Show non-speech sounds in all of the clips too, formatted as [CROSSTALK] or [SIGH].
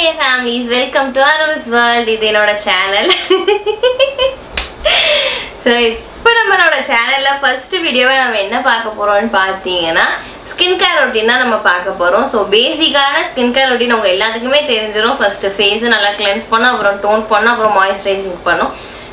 Dear families welcome to Arul's world. இது என்னோட channel. So இப்போ நம்மளோட சேனலில் ஃபர்ஸ்ட் வீடியோவை நம்ம என்ன பார்க்க போகிறோம்னு பார்த்தீங்கன்னா ஸ்கின் கேர் ரொட்டீன் தான் நம்ம பார்க்க போகிறோம் ஸோ பேசிக்கான ஸ்கின் கேர் ரொட்டீன் உங்கள் எல்லாத்துக்குமே தெரிஞ்சிடும் ஃபஸ்ட்டு ஃபேஸை நல்லா கிளென்ஸ் பண்ணும் அப்புறம் டோன் பண்ணும் அப்புறம் மாய்ஸ்சரைசிங் பண்ணும்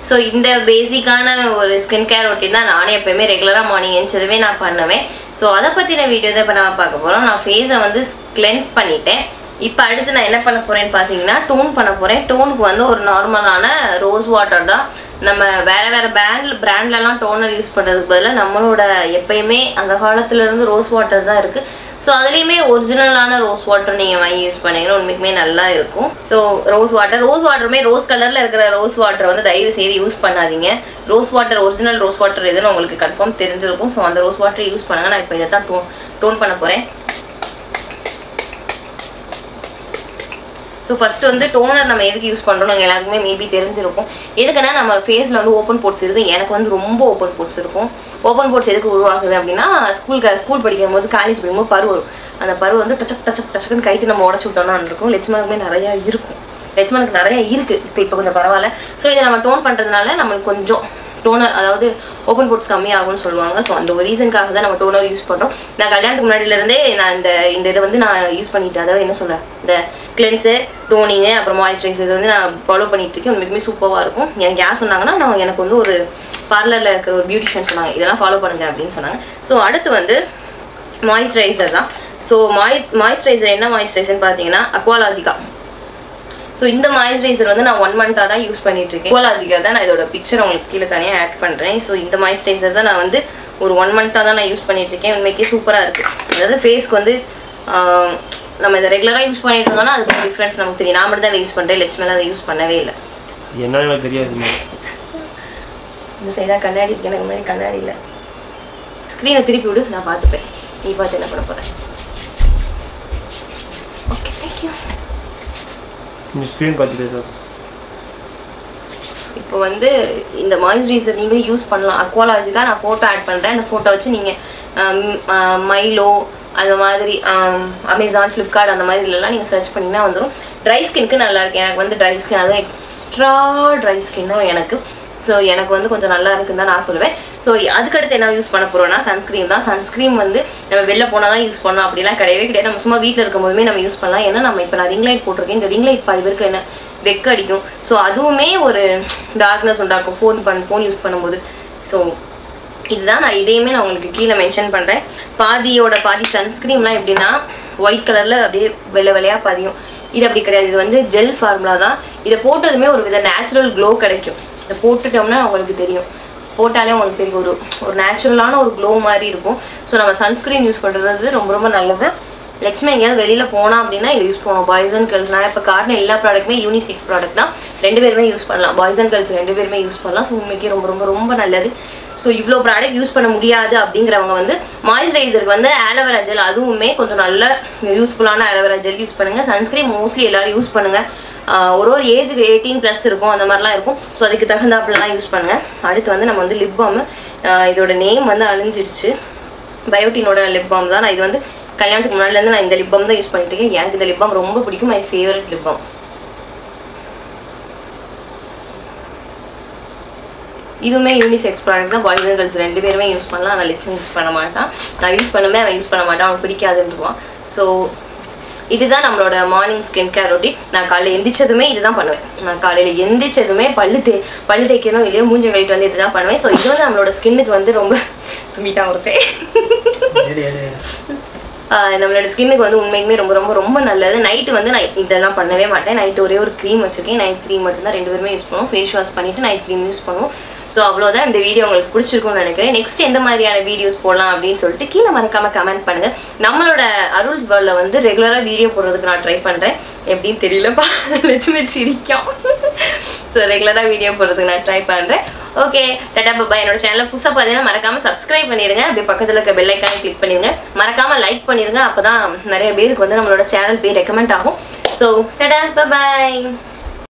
ஸோ இந்த பேசிக்கான ஒரு ஸ்கின் கேர் ரொட்டீன் தான் நானே எப்பயுமே ரெகுலராக மார்னிங் எழுந்ததுமே நான் பண்ணுவேன். ஸோ அதை பற்றின வீடியோ தான் இப்போ நம்ம பார்க்க போகிறோம் நான் ஃபேஸை வந்து கிளென்ஸ் பண்ணிட்டேன். இப்போ அடுத்து நான் என்ன பண்ண போகிறேன்னு பார்த்தீங்கன்னா டோன் பண்ண போகிறேன் டோனுக்கு வந்து ஒரு நார்மலான ரோஸ் வாட்டர் தான். நம்ம வேறு வேறு பிராண்ட் பிராண்ட்லலாம் டோனர் யூஸ் பண்ணுறதுக்கு பதிலாக நம்மளோட எப்பயுமே அந்த காலத்துலேருந்து ரோஸ் வாட்டர் தான் இருக்குது ஸோ அதுலேயுமே ஒரிஜினலான ரோஸ் வாட்டர் நீங்கள் வாங்கி யூஸ் பண்ணீங்கன்னா உண்மைக்குமே நல்லா இருக்கும். ஸோ ரோஸ் வாட்டர் ரோஸ் வாட்டருமே ரோஸ் கலரில் இருக்கிற ரோஸ் வாட்டர் வந்து தயவு செய்து யூஸ் பண்ணாதீங்க. Rose water original rose water எதுன்னு உங்களுக்கு கன்ஃபார்ம் தெரிஞ்சிருக்கும். ஸோ அந்த ரோஸ் வாட்டர் யூஸ் பண்ணுங்க. நான் இப்போ இதை தான் டோன் டோன் பண்ண போகிறேன் ஸோ ஃபஸ்ட்டு வந்து டோனர் நம்ம எதுக்கு யூஸ் பண்ணுறோம் நாங்கள் எல்லாருக்குமே மேபி தெரிஞ்சிருக்கும். எதுக்குன்னா நம்ம ஃபேஸில் வந்து ஓப்பன் போட்ஸ் இருக்குது எனக்கு வந்து ரொம்ப ஓப்பன் போட்ஸ் இருக்கும். ஓப்பன் போட்ஸ் எதுக்கு உருவாகுது அப்படின்னா ஸ்கூல் ஸ்கூல் படிக்கும் போது காலேஜ் படிக்கும்போது பரு அந்த பருவம் வந்து டச்சக் டச்சக் டச்சக்குன்னு கைட்டு நம்ம உடச்சு விட்டோம்னா இருக்கும் லெட்ஸ்மனுக்குமே நிறையா இருக்கும். லெட்ஸ்மனுக்கு நிறைய இருக்குது இப்போ இப்போ கொஞ்சம் பரவாயில்ல. ஸோ இதை நம்ம டோன் பண்ணுறதுனால நம்மளுக்கு கொஞ்சம் டோனர் அதாவது ஓப்பன் போட்ஸ் கம்மியாகும்னு சொல்லுவாங்க. ஸோ அந்த ஒரு ரீசனுக்காக தான் நம்ம டோனர் யூஸ் பண்ணுறோம் நான் கல்யாணத்துக்கு முன்னாடியிலேருந்தே நான் இந்த இந்த இதை வந்து நான் யூஸ் பண்ணிட்டேன். அதாவது என்ன சொல்ல இந்த கிளென்ஸு டோனிங்கு அப்புறம் மாய்ஸ்சரைசர் இது வந்து நான் ஃபாலோ பண்ணிட்டு இருக்கேன் உண்மைக்குமே சூப்பராக இருக்கும். எனக்கு யார் சொன்னாங்கன்னா நான் எனக்கு வந்து ஒரு பார்லரில் இருக்கிற ஒரு பியூட்டிஷியன் சொன்னாங்க. இதெல்லாம் ஃபாலோ பண்ணுங்க அப்படின்னு சொன்னாங்க. ஸோ அடுத்து வந்து மாய்ஸ்சரைசர் தான். ஸோ மாய் மாய்ஸ்சரைசர் என்ன மாய்ஸ்சரைசர்னு பார்த்தீங்கன்னா அக்வாலாஜிக்கா ஸோ இந்த மாய்ஸ்சரைசர் வந்து நான் ஒன் மந்த்தாக தான் யூஸ் பண்ணிட்டு இருக்கேன் கோலாஜிக்கா தான் நான் இதோட பிக்சர் உங்களுக்கு கீழே தனியாக ஆட் பண்ணுறேன் ஸோ இந்த மாய்ஸ்சரைசர் தான் நான் வந்து ஒரு ஒன் மந்த்தாக தான் நான் யூஸ் பண்ணிட்டு இருக்கேன் உண்மைக்கே சூப்பராக இருக்குது அதாவது ஃபேஸ்க்கு வந்து நம்ம இதை ரெகுலராக யூஸ் பண்ணிட்டு இருந்தோம்னா அதுக்கு டிஃப்ரென்ஸ் நமக்கு தெரியும். நான் மட்டும் தான் அதை யூஸ் பண்ணுறேன் லெட்ஸ் மேலே அதை யூஸ் பண்ணவே இல்லை. என்னன்னு எனக்கு தெரியாது இந்த சைடாக கண்ணாடி இருக்கு. எனக்கு முன்னாடி கண்ணாடி இல்லை. ஸ்க்ரீனை திருப்பி விடு. நான் பார்த்துப்பேன். நீ பார்த்து என்ன பண்ண போகிறேன் ஓகே தேங்க்யூ நீங்கள் ஸ்க்ரீன் பார்த்துட்டே சார் இப்போ வந்து இந்த மாய்ஸ்சரைசர் நீங்களும் யூஸ் பண்ணலாம். அக்வாலாஜிக்கா நான் ஃபோட்டோ ஆட் பண்ணுறேன் அந்த ஃபோட்டோ வச்சு நீங்கள் மைலோ அந்த மாதிரி அமேசான் ஃப்ளிப்கார்ட் அந்த மாதிரி இதெல்லாம் நீங்கள் சர்ச் பண்ணிங்கன்னா வந்துடும் ட்ரை ஸ்கின்க்கு நல்லா இருக்கு எனக்கு வந்து ட்ரை ஸ்கின் அதுவும் எக்ஸ்ட்ரா ட்ரை ஸ்கின்னும் எனக்கு ஸோ எனக்கு வந்து கொஞ்சம் நல்லா இருக்குன்னு தான் நான் சொல்லுவேன். ஸோ அதுக்கடுத்து என்ன யூஸ் பண்ண போகிறோம்னா சன்ஸ்க்ரீன் தான். சன்ஸ்க்ரீன் வந்து நம்ம வெளில போனால் தான் யூஸ் பண்ணோம் அப்படிலாம் கிடையவே கிடையாது. நம்ம சும்மா வீட்டில் இருக்கும் போதுமே நம்ம யூஸ் பண்ணலாம். ஏன்னா நம்ம இப்போ நான் ரிங் லைட் போட்டிருக்கேன். இந்த ரிங் லைட் பாதி பேருக்கு என்ன வெக்க அடிக்கும். ஸோ அதுவுமே ஒரு டார்க்னஸ் உண்டாக்கும். ஃபோன் பண் ஃபோன் யூஸ் பண்ணும்போது. ஸோ இதுதான் நான் இதையுமே நான் உங்களுக்கு கீழே மென்ஷன் பண்ணுறேன் பாதியோட பாதி சன்ஸ்க்ரீம்லாம் எப்படின்னா ஒயிட் கலரில் அப்படியே வெள்ளை வெள்ளையாக பதியும். இது அப்படி கிடையாது. இது வந்து ஜெல் ஃபார்முலா தான். இதை போட்டதுமே ஒரு வித நேச்சுரல் க்ளோ கிடைக்கும். இதை போட்டுட்டோம்னா உங்களுக்கு தெரியும். போட்டாலே உங்களுக்கு தெரியும். ஒரு ஒரு நேச்சுரலான ஒரு க்ளோ மாதிரி இருக்கும். ஸோ நம்ம சன்ஸ்க்ரீன் யூஸ் பண்ணுறது ரொம்ப ரொம்ப நல்லது. லட்சுமி எங்கேயாவது வெளியில் போனால் அப்படின்னா இது யூஸ் பண்ணுவோம் பாய்ஸ் அண்ட் கேர்ள்ஸ் நான் இப்போ காட்டின எல்லா ப்ராடக்ட்டுமே யூனிசெக்ஸ் ப்ராடக்ட் தான். ரெண்டு பேருமே யூஸ் பண்ணலாம். பாய்ஸ் அண்ட் கேர்ள்ஸ் ரெண்டு பேருமே யூஸ் பண்ணலாம். ஸோ உண்மைக்கு ரொம்ப ரொம்ப ரொம்ப நல்லது. ஸோ இவ்வளோ ப்ராடக்ட் யூஸ் பண்ண முடியாது அப்படிங்கிறவங்க வந்து மாய்ஸ்சரைசருக்கு வந்து ஆலோவேரா ஜெல் அதுவுமே கொஞ்சம் நல்ல யூஸ்ஃபுல்லான ஆலோவேரா ஜெல் யூஸ் பண்ணுங்கள் சன்ஸ்க்ரீன் மோஸ்ட்லி எல்லோரும் யூஸ் பண்ணுங்கள் ஒரு ஒரு ஏஜுக்கு எயிட்டீன் ப்ளஸ் இருக்கும் அந்த மாதிரிலாம் இருக்கும். ஸோ அதுக்கு தகுந்தாப்புலலாம் யூஸ் பண்ணுங்கள் அடுத்து வந்து நம்ம வந்து லிப் பாம் இதோட நேம் வந்து அழிஞ்சிருச்சு. பயோட்டினோட லிப் பாம் தான். நான் இது வந்து கல்யாணத்துக்கு முன்னாடிலேருந்து நான் இந்த லிப் பாம் தான் யூஸ் பண்ணிட்டு இருக்கேன். எனக்கு இந்த லிப் பாம் ரொம்ப பிடிக்கும். மை ஃபேவரட் லிப் பாம் இதுவுமே யூனிசெக்ஸ் ப்ராடக்ட் தான். பாய்ஸ் அண்ட் கேர்ள்ஸ் ரெண்டு பேருமே யூஸ் பண்ணலாம். ஆனால் லட்சுமி யூஸ் பண்ண மாட்டான். நான் யூஸ் பண்ணுமே அவன் யூஸ் பண்ண மாட்டான். அவன் பிடிக்காதுன்றான் ஸோ இதுதான் நம்மளோட மார்னிங் ஸ்கின் கேர் ரொட்டீன் நான் காலையில் எந்திரிச்சதுமே இதுதான் பண்ணுவேன். நான் காலையில் எந்திரிச்சதுமே பல்லு தே பல்லு தேய்க்கணும். இல்லையோ மூஞ்ச கழிட்டு வந்து இதுதான் பண்ணுவேன். ஸோ இது வந்து நம்மளோட ஸ்கின்னுக்கு வந்து ரொம்ப [LAUGHS] தும்பிட்டான் ஒருத்தன் [LAUGHS] நம்மளோட ஸ்கின்னுக்கு வந்து உண்மைக்குமே ரொம்ப ரொம்ப ரொம்ப நல்லது. நைட்டு வந்து நான் இதெல்லாம் பண்ணவே மாட்டேன். நைட்டு ஒரே ஒரு க்ரீம் வச்சிருக்கேன். நைட் க்ரீம் மட்டும்தான் ரெண்டு பேருமே யூஸ் பண்ணுவோம். ஃபேஸ் வாஷ் பண்ணிட்டு நைட் க்ரீம் யூஸ் பண்ணுவோம். ஸோ அவ்வளோதான் இந்த வீடியோ உங்களுக்கு பிடிச்சிருக்கும்னு நினைக்கிறேன். நெக்ஸ்ட் எந்த மாதிரியான வீடியோஸ் போடலாம் அப்படின்னு சொல்லிட்டு கீழே மறக்காமல் கமெண்ட் பண்ணுங்கள் நம்மளோட அருள்ஸ் வேர்ல்டில் வந்து ரெகுலராக வீடியோ போடுறதுக்கு நான் ட்ரை பண்ணுறேன் எப்படின்னு தெரியலப்பா லட்சுமி சிரிக்கும். ஸோ ரெகுலராக வீடியோ போடுறதுக்கு நான் ட்ரை பண்ணுறேன் ஓகே டட்டா பாபா என்னோட சேனலை புதுசாக பார்த்தீங்கன்னா மறக்காம சப்ஸ்கிரைப் பண்ணிடுங்க அப்படியே பக்கத்தில் இருக்க பெல் ஐக்கானை கிளிக் பண்ணிடுங்க மறக்காம லைக் பண்ணிடுங்க அப்போ தான் நிறைய பேருக்கு வந்து நம்மளோட சேனல் பேர் ரெக்கமெண்ட் ஆகும். ஸோ டாடா பாய்